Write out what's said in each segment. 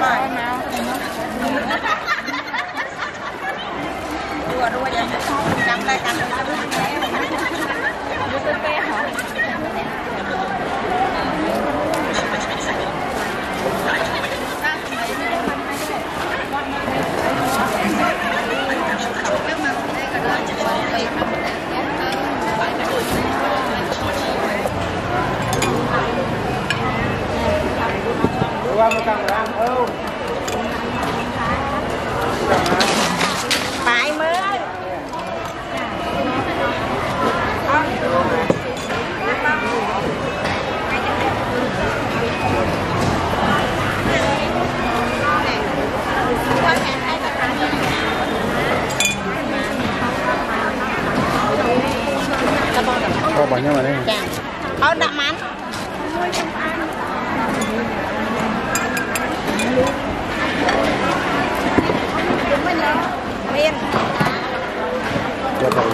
rồi đùa đùa vậy cầm lại cầm lại cho biết hả nhưng mà đây chàng ở đạm ăn Nguyên. Cho tôi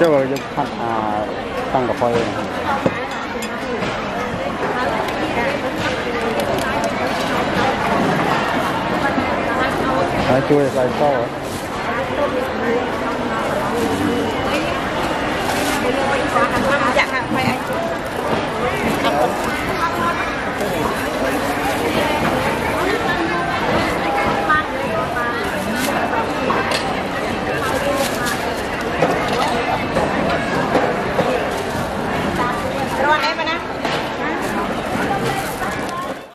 Chứ rồi dùng khăn à, tăng cà phê này. Đấy, chui là sao rồi